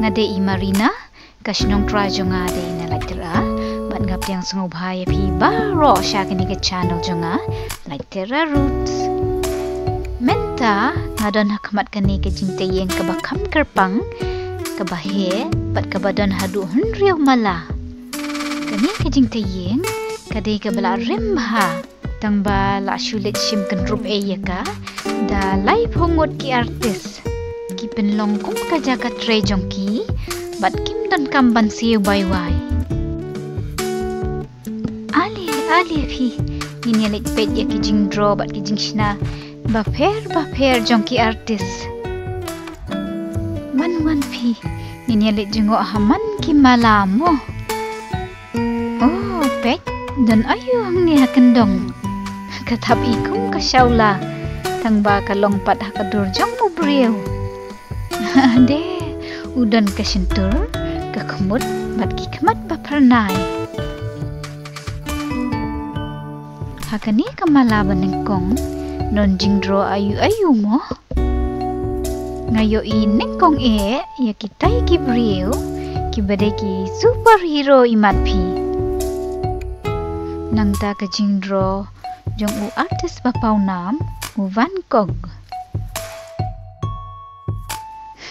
ngade i marina kashnong trajo ngade na laitera. Bat ngap yang sungu bhaya phi baro sha kini ke channel jonga. Laitera roots. Menta ngadon hakmat kani ke jingte yeng ke bakam kerpang ke bahe bat ke badan hadu hunriu mala. Kani ke jingte yeng kade ke bala rimha tang ba la shulit shim kan rup e yaka da lai phongot ki artist. ki pen long kum ka jaka tre jong ki bat kim dan kam ban siu bai wai. Ali ali ni lek pet ya ki jing draw bat ki jing shna ba pher ba pher jong ki wan phi ni ni lek jingo haman ki malamo. Oh pet dan ayu ang ni hakendong katap ikum ka shaula tang ba ka longpat ha ka durjong mo brieu de udan ka sentur ka kemut bat ki kemat ba pernai ha kani ka malaban kong non jingdro ayu ayu mo. Ngayo i nengkong e ya kitai ki brieu ki bade ki superhero imat phi nang ta ka jingdro jong u artis bapau nam u van gogh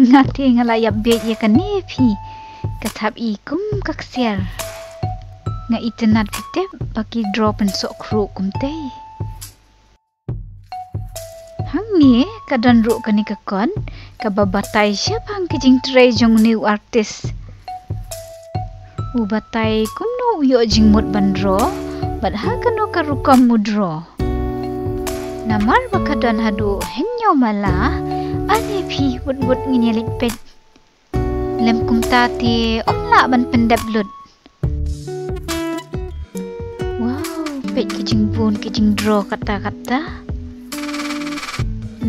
ngati ngalayap bet ya kani phi kathap i kum kaksiar nga itenat fitep baki drop en sok kru kum te hang ni kadan ru kani ka kon ka babatai siap hang kijing tray jong new artist u batai kum no yo jing mut bandro bat ha kano karukam mudro. Namar bakadan hadu henyo mala ane phi bud bud nginyelik pet. Lem kum tati omla ban pendap lut. Wow, pet kijing pun kijing dro kata-kata.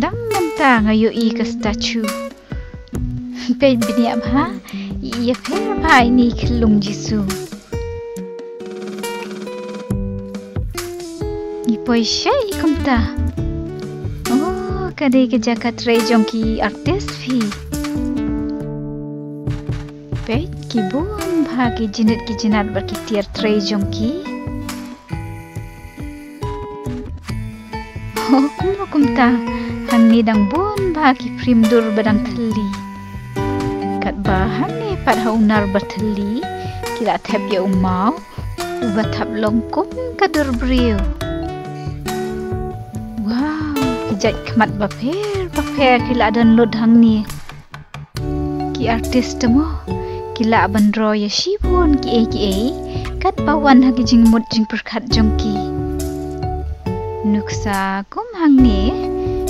Dam menta ngayo i ke statue. Pet biniam ha? Iya fair pa ini kelung jisu. poi syai kumta. Kadai ke jakat ray jongki artis fi. Pet ki buan bhagi jinit ki jinat berki tiar tray jongki. Oh, kumno kumta. Hang ni dang buan bhagi prim dur badang thali. Kat bahan ni pat haunar berthali. Kila thap ya umau. Ubat thap longkum kadur briu jat kemat baper baper kila dan lod hang ni. Ki artis temo kila bandro ya shibun ki ki e kat bawan hagi jing mut jing perkat jongki nuksa kum hang ni.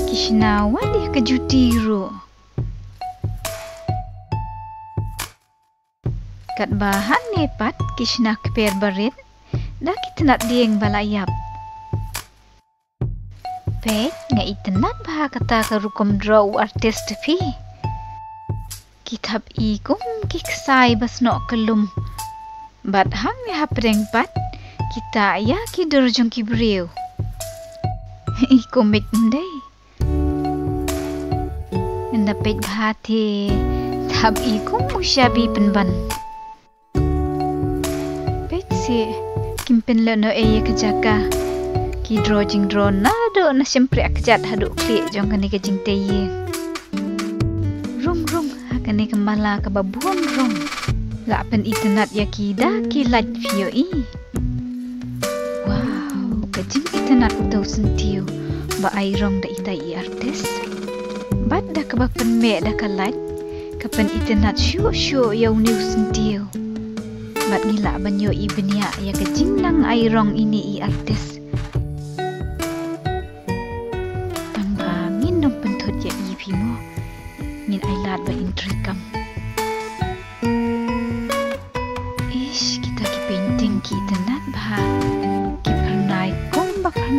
Kishna wali ke juti ru. Kat bahan ne pat kishna keper barit dah kita nak dieng balayap Pet nga itenat bah kata ke rukum draw artist fi. Kitab ikum kiksai bas kelum. Bat hang ni hapreng pat kita ya ki durjung ki breu. Ikum mik mendai. Nda pet bahati tab ikum musyabi penban. Pet si kimpen le no e kejaka. Ki draw na do na siyempre akjat hadu kli jong kani ka jing te ye. Rung rung ha kani kembala ka babuan rung. La pen internet ya ki da ki lat fio i. Wow, ka jing internet do sentiu ba ai rong da ita i artis. Bat da ka ba pen me da ka lat ka pen internet shu shu ya uniu sentiu. Bat ngila banyo i benia ya ka jing nang ai rong ini i artis.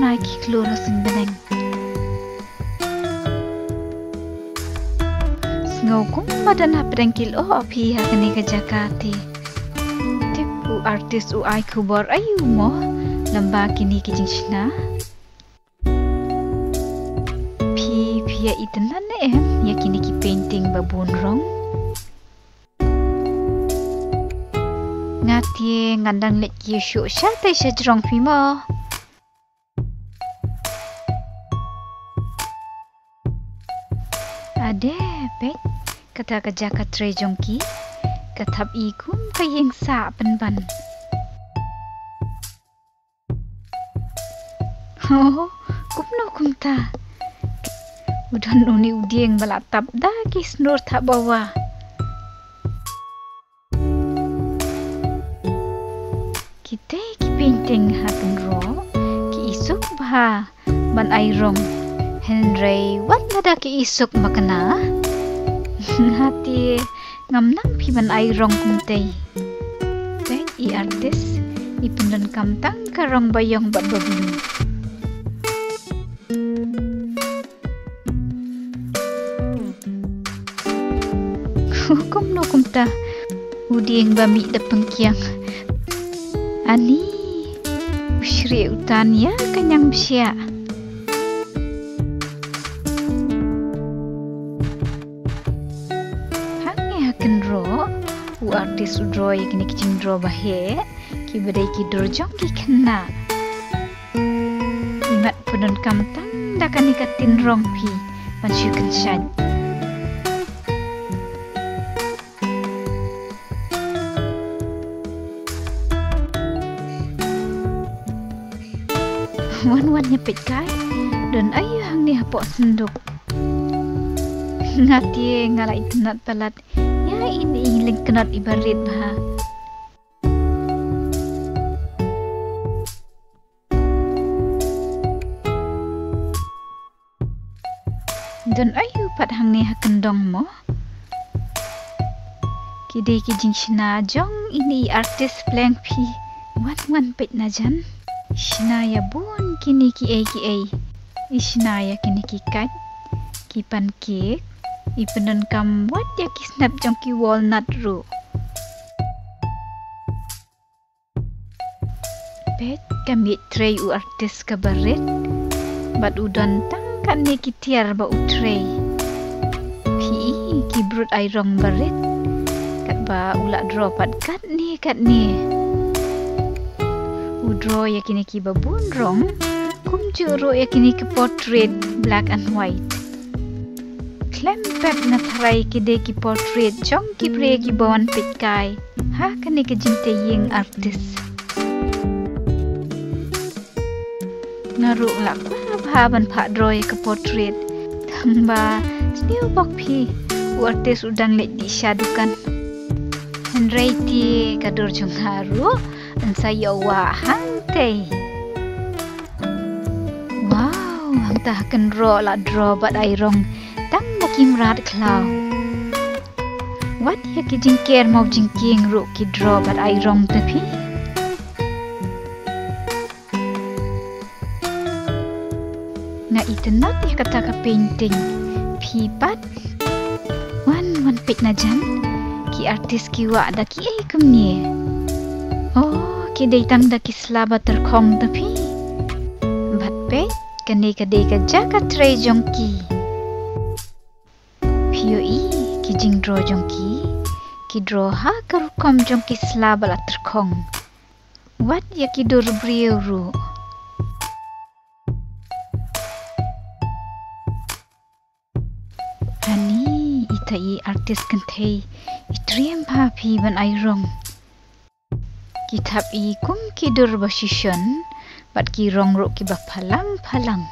naikie chloros in beneng. Snowkum madan haprengkil o api hagane ka jakati. Tipu artis uai ai kubor ayu mo lamba kini kijing jinchina. Pi pia ya itenan ne em yakini ki painting babun rong. Ngati ngandang lek ki syok syate syajrong pi. Pet kata kerja katre jongki kathap ikum kayeng sa pan ban oh kupno kumta. Udan uni udieng balatap da kis nur tak bawa. Kita ki painting hakan ro ki isuk bah ban airong. Henry wat nada ki isuk makana hati ngam nam pi ban airong kumtei bet i artis i pendan kamtang karong bayong bat bablu Hukum no kumta Udieng bami dapeng kiang. Ani Ushri utan ya kanyang bisya U artis udro ya kini kicing dro bahe. Ki badai ki dorjong ki kena Imat punun kamtang Dakan ikatin rong pi. Mansyukan syad wan-wan nyepit kai dan ayo hang ni hapok senduk. Ngati ngala internet palat ya ini iling kenat ibarit ha dan ayo pat hang ni hakendong mo kide ki jing shina jong ini artis blank pi wan wan pet na jan Ishnaya bun kini ki ai ki ai. Ishnaya kini ki kat. Ki pan Ipenan kam wat ya ki snap jong ki walnut ru. Bet kami tray u artis ka barit. Bat udan tang kan ni ki tiar ba u tray. Pi ki brut rong barit. Kat ba ulak dropat kat ni kat ni. Udro ya kini ki babun rong, kum juro ya kini ki portrait black and white. Klem pep na tharai ki de ki portrait jong ki pre ki bawan pitkai. Ha kani ki jinte ying artist. Naru la kwa bhaban pha dro ya ki portrait. Thamba still bok phi artist udang le di shadukan. Henry ti kadur jong haru dan saya wah hante. Wow, hang tah ken ro la dro bat ai rong tang na kim rat klau. Ya ki jing ker mau jing king ro ki dro bat ai rong tapi. Na itenat ya kata ka painting. Pipat. Wan wan pit na jan. Ki artis ki wa da ki ai kum ni. Oh, kidai tang da kislaba terkong tapi. Bat pe, kani kadai ka jaka tray jongki. Ki jing dro jongki. Ki dro ha jongki slaba la terkong. Wat ya ki dur brio ru. Ani, ita i artis kentei. Itriam pa pi ban ai rong. Kitab i kum kidur basisyon, bat ki rong ro ki palang palang.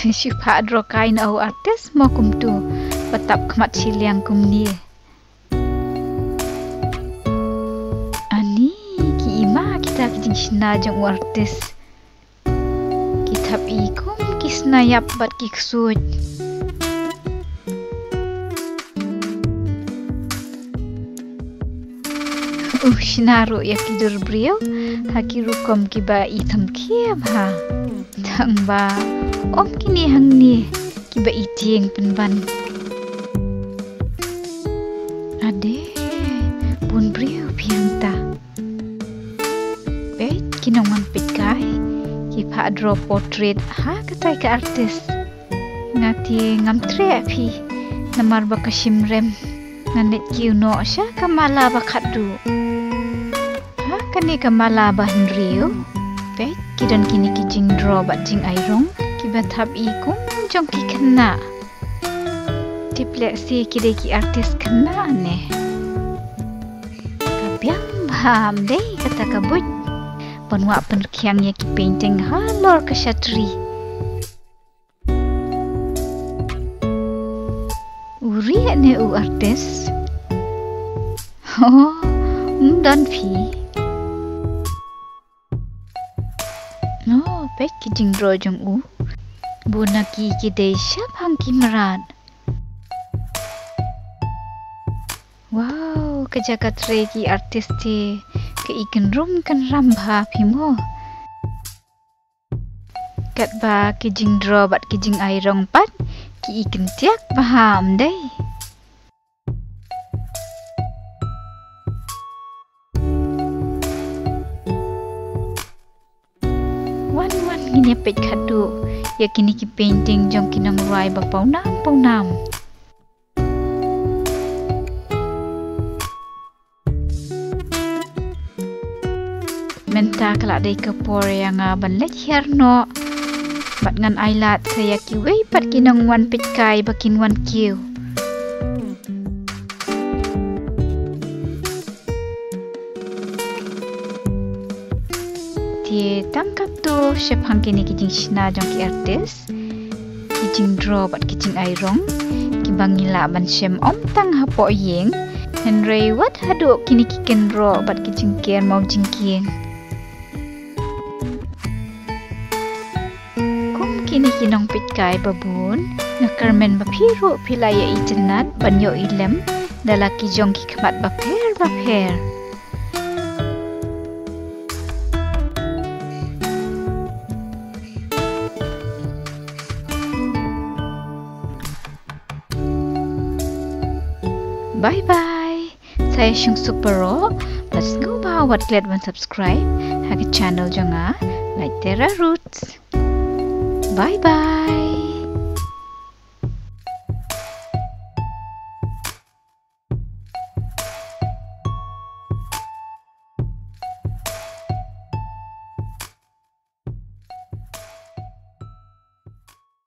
Si pa adro kain au artis mo kum tu, batap kemat siliang kum ni. Ani ki ima kita kijing sina jang artis. Kitab i kum kisna yap bat ki ksut. Uh, sinaru ya kidur brio, haki rukom ki ba itam kia ba. Tang ba, om kini hang ni, ki ba itieng penban. Ade, pun brio piang ta. Bet, kinong man pitkai, ki pa draw portrait ha katai ka artis. Ngati ngam tre pi, namar ba kashim rem. Nganit kiu no siya kamala ba kadu. Ha kani kamala ba henrio? Pet kidan kini ki jing draw bat jing airong. Kiba tab ikum jong ki kena. Tiplek si kide ki artis kena ne. Kapiang paham deh kata kabut. Penwa penerkiangnya ki painting halor ke syatri. Uri ne u artis. Oh, dan pi. Pek ki jing jong u. Buna ki ki de syap hang ki merat. Wow, kejaga tre ki artis ti ke ikan rum kan rambha pimo. Kat ba ki jing dro bat ki jing airong pat ki ikan tiak paham deh. Wan ngini pet kadu ya kini ki painting jong kinang rai ba pau nam pau nam. Menta kelak dai ke por yang ban lek herno. Bat ngan ailat saya ki wei pat kinang wan pet kai bakin wan kiu. Tie tangkap tu chef hang kini ki jing shina jong ki artis. Ki draw bat ki jing airong. Ki bangila ban shem om tang hapo yeng. Henry wat hadu kini ki draw bat ki kian mau jing kieng. Kum kini ki nong kai babun. Nakarmen bapiru pilaya ijenat banyo ilem. Dalaki jong ki kemat baper baper. Bye bye. Saya Shung Supero. Let's go bawat glad one subscribe. Hagi channel jonga like Terra Roots. Bye bye.